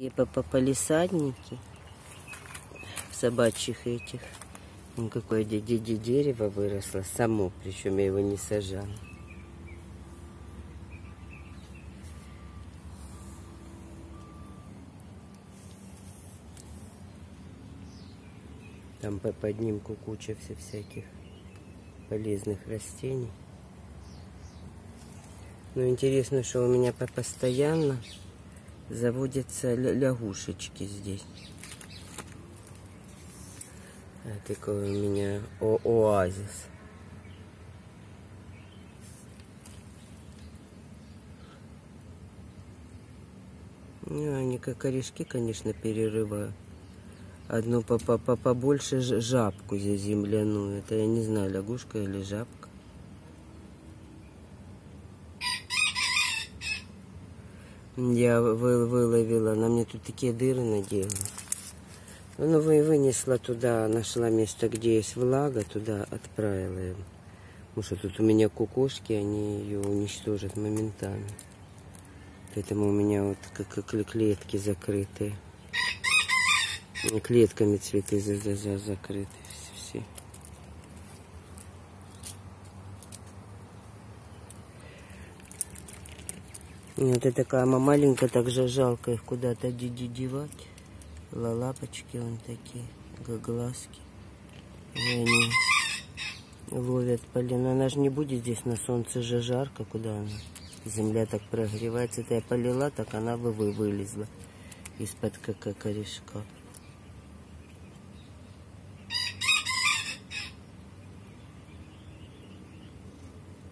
И по, по полисаднике в собачьих этих. Ну, какое де- де- де- дерево выросло само, причем я его не сажала. Там по поднимку куча вся всяких полезных растений. Но интересно, что у меня по- постоянно заводятся ля- лягушечки здесь. А такой у меня о- оазис. Ну, они как корешки, конечно, перерывают. Одну по -по -по побольше жабку земляную. Это я не знаю, лягушка или жабка. Я вы- выловила, она мне тут такие дыры наделала. Ну, вы вынесла туда, нашла место, где есть влага, туда отправила. Потому что тут у меня кукушки, они ее уничтожат моментально. Поэтому у меня вот как, как клетки закрытые. Клетками цветы за, за, за- закрыты все. Вот это такая ма- маленькая, так же жалко их куда-то де- де- девать. Ла- Лапочки вон такие, глазки. И они ловят полин. Она же не будет здесь на солнце же жарко, куда она? Земля так прогревается. Это я полила, так она бы вы- вылезла из-под ка- ка- корешка.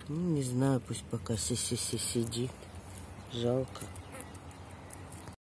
Ну, не знаю, пусть пока си си си сидит. Жалко.